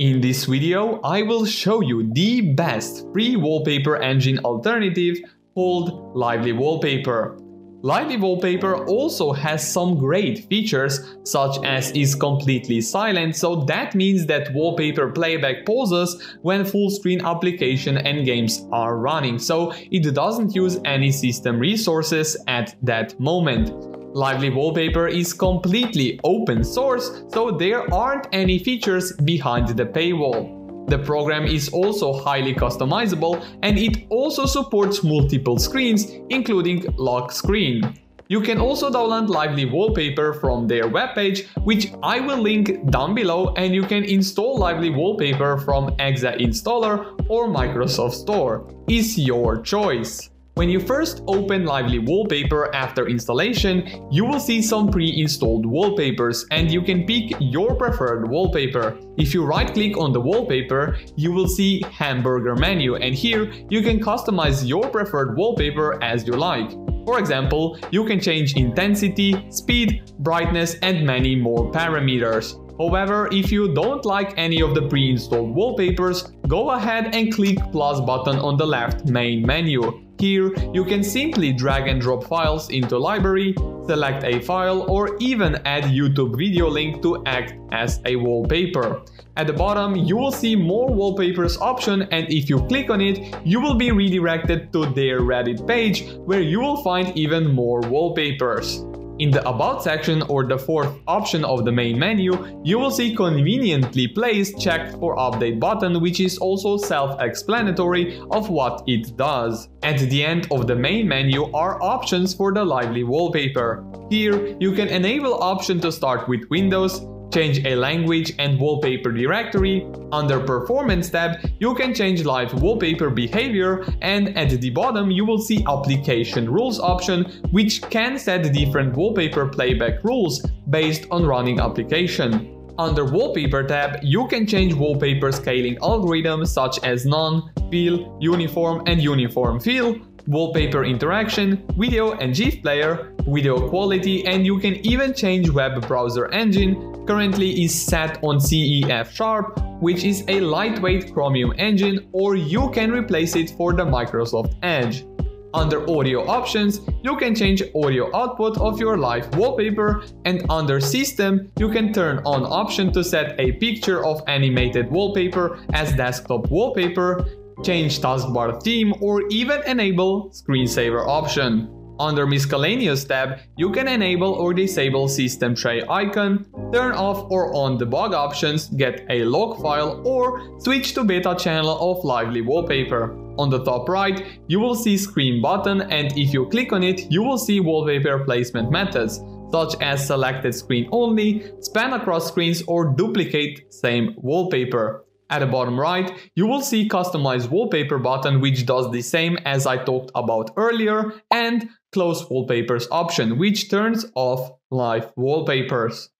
In this video, I will show you the best free wallpaper engine alternative called Lively Wallpaper. Lively Wallpaper also has some great features such as is completely silent so that means that wallpaper playback pauses when full screen application and games are running so it doesn't use any system resources at that moment. Lively Wallpaper is completely open source so there aren't any features behind the paywall. The program is also highly customizable and it also supports multiple screens, including lock screen. You can also download Lively Wallpaper from their webpage, which I will link down below and you can install Lively Wallpaper from Exa Installer or Microsoft Store. It's your choice. When you first open Lively Wallpaper after installation, you will see some pre-installed wallpapers and you can pick your preferred wallpaper. If you right click on the wallpaper, you will see hamburger menu and here you can customize your preferred wallpaper as you like. For example, you can change intensity, speed, brightness and many more parameters. However, if you don't like any of the pre-installed wallpapers, go ahead and click plus button on the left main menu. Here, you can simply drag and drop files into library, select a file or even add YouTube video link to act as a wallpaper. At the bottom, you will see more wallpapers option and if you click on it, you will be redirected to their Reddit page where you will find even more wallpapers. In the About section or the fourth option of the main menu, you will see conveniently placed checked for update button which is also self-explanatory of what it does. At the end of the main menu are options for the lively wallpaper. Here, you can enable option to start with Windows, change a language and wallpaper directory. Under Performance tab, you can change live wallpaper behavior and at the bottom you will see Application Rules option which can set different wallpaper playback rules based on running application. Under Wallpaper tab, you can change wallpaper scaling algorithms such as none, fill, uniform and uniform fill, wallpaper interaction, video and GIF player, video quality and you can even change web browser engine currently is set on CEF Sharp, which is a lightweight Chromium engine, or you can replace it for the Microsoft Edge. Under audio options, you can change audio output of your live wallpaper and under system, you can turn on option to set a picture of animated wallpaper as desktop wallpaper, change taskbar theme or even enable screensaver option. Under Miscellaneous tab, you can enable or disable system tray icon, turn off or on debug options, get a log file or switch to beta channel of Lively Wallpaper. On the top right, you will see screen button and if you click on it, you will see wallpaper placement methods such as selected screen only, span across screens or duplicate same wallpaper. At the bottom right, you will see customize wallpaper button which does the same as I talked about earlier and close wallpapers option which turns off live wallpapers.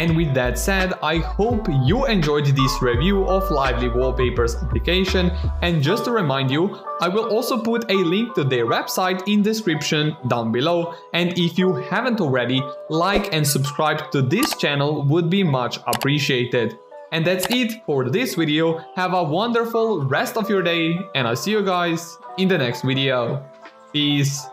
And with that said, I hope you enjoyed this review of Lively Wallpapers application and just to remind you, I will also put a link to their website in description down below and if you haven't already, like and subscribe to this channel would be much appreciated. And that's it for this video, have a wonderful rest of your day and I'll see you guys in the next video. Peace.